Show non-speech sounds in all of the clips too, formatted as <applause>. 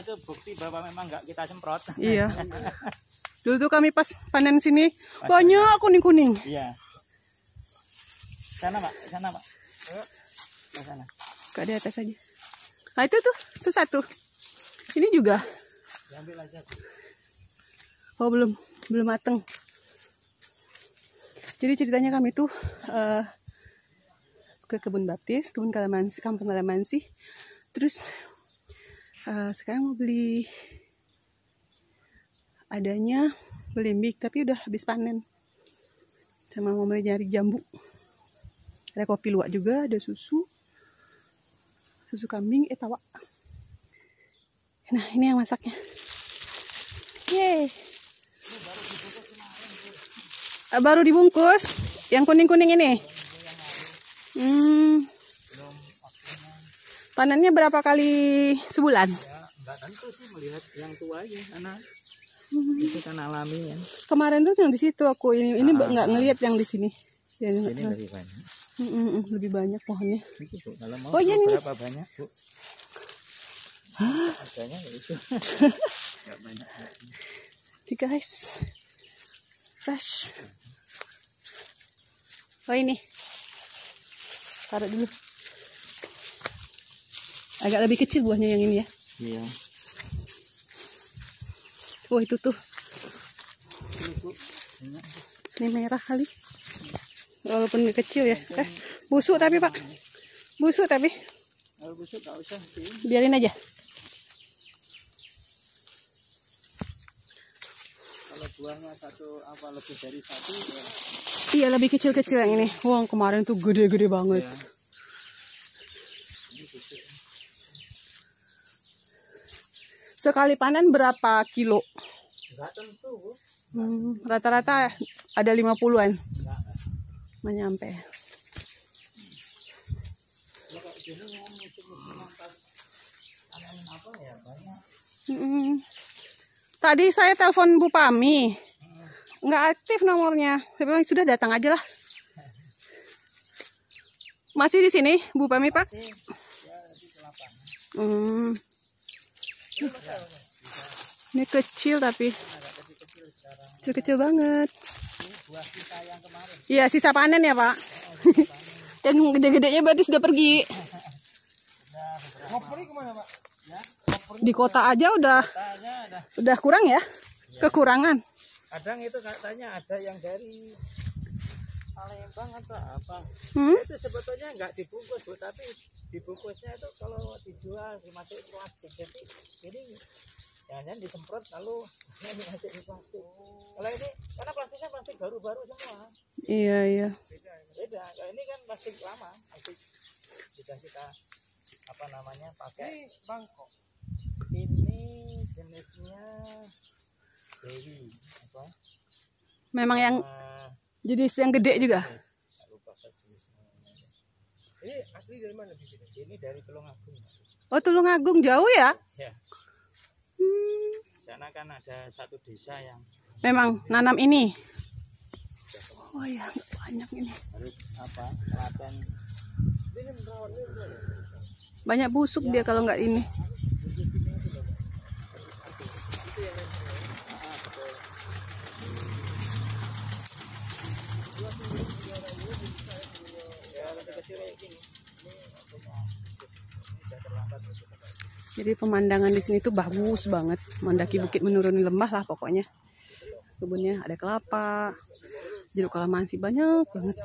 itu bukti bahwa memang nggak kita semprot. Iya. <laughs> Dulu tuh kami pas panen sini banyak kuning-kuning. Iya. Sana pak, sana pak. Ayo, ke sana. Kak di atas aja. Nah itu tuh, itu satu. Ini juga. Diambil aja. Oh belum, belum mateng. Jadi ceritanya kami tuh eh, ke kebun baptis, kebun kalamansi, kampung kalamansi. Terus eh, sekarang mau beli adanya belimbing, tapi udah habis panen. Sama mau beli nyari jambu. Ada kopi luwak juga, ada susu. Susu kambing, eh tawa. Nah ini yang masaknya. Yeay. Eh, baru dibungkus yang kuning-kuning ini. Hmm. Panennya berapa kali sebulan? Ya, tentu sih melihat yang tua aja karena itu kan alami ya. Kemarin tuh yang di situ aku ini ini nggak ngelihat yang di sini. Ya, nggak- Ini lebih banyak. Mm, mm, lebih banyak pohonnya. Bu, kalau mau Oh, iya, berapa banyak bu? Harganya ya itu. <laughs> Banyak. Nih guys, fresh. Oh ini, taruh dulu. Agak lebih kecil buahnya yang ini ya. Iya. Wah itu tuh, Ini merah kali. Walaupun kecil ya. Eh, busuk tapi pak, busuk tapi. Kalau busuk nggak usah sih. Biarin aja. Kalau buahnya satu apa lebih dari satu ya. Iya lebih kecil-kecil yang ini. Wah kemarin tuh gede-gede banget. ya. Sekali panen berapa kilo? Hmm, Rata-rata ada 50-an. Nggak. nggak. Menyampe. Ya. Mm-mm. Tadi saya telepon Bu Pami. Nggak aktif nomornya. Saya bilang sudah datang aja lah. Masih di sini Bu Pami Pak? Ya. Hmm. Ini kecil tapi kecil-kecil banget. Iya sisa panen ya Pak. <laughs> Yang gede-gedenya berarti sudah pergi. Di kota aja udah udah kurang ya? Kekurangan. Kadang itu katanya ada yang dari Palembang atau apa. Hmm? Itu sebetulnya nggak dibungkus bu, tapi dibungkusnya itu kalau dijual dimasukin plastik. Jadi ini jangan disemprot lalu <laughs> ini dimasukin plastik. Kalau ini karena plastiknya plastik baru-baru semua. Iya iya. Beda, beda. Kalau ini kan plastik lama, plastik sudah kita apa namanya pakai. Ini bangkok. Ini jenisnya Dewi apa? Memang yang Eh, jenis yang gede juga. jenisnya. Ini asli dari mana di sini? Ini dari Tulungagung. Oh Tulungagung jauh ya? Ya, Hmm. di sana kan ada satu desa yang Memang nanam ini. Oh ya banyak ini. harus apa? Ini merawatnya Banyak busuk dia kalau nggak ini. ya kecil-kecil kayak gini. Ini punya ini udah terlambat untuk kita. Jadi pemandangan di sini tuh bagus banget. Mendaki bukit menuruni lembah lah pokoknya. Kebunnya ada kelapa, jeruk kalamansi banyak banget.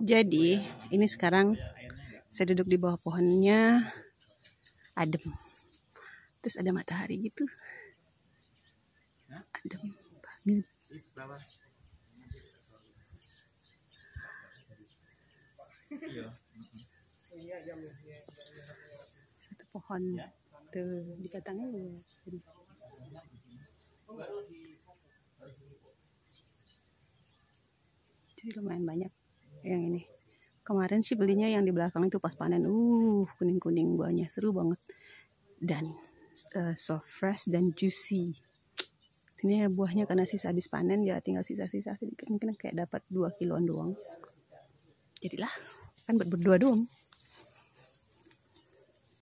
Jadi ini sekarang saya duduk di bawah pohonnya, adem. Terus ada matahari gitu. Adem banget. Di bawah. Satu pohon tuh di batangnya. Jadi lumayan banyak yang ini. Kemarin sih belinya yang di belakang itu pas panen. Uh, kuning-kuning buahnya seru banget. Dan eh, so fresh dan juicy. Ini ya buahnya karena sisa habis panen ya tinggal sisa-sisa sedikit mungkin kayak dapat 2 kiloan doang. Jadilah kan berdua doang.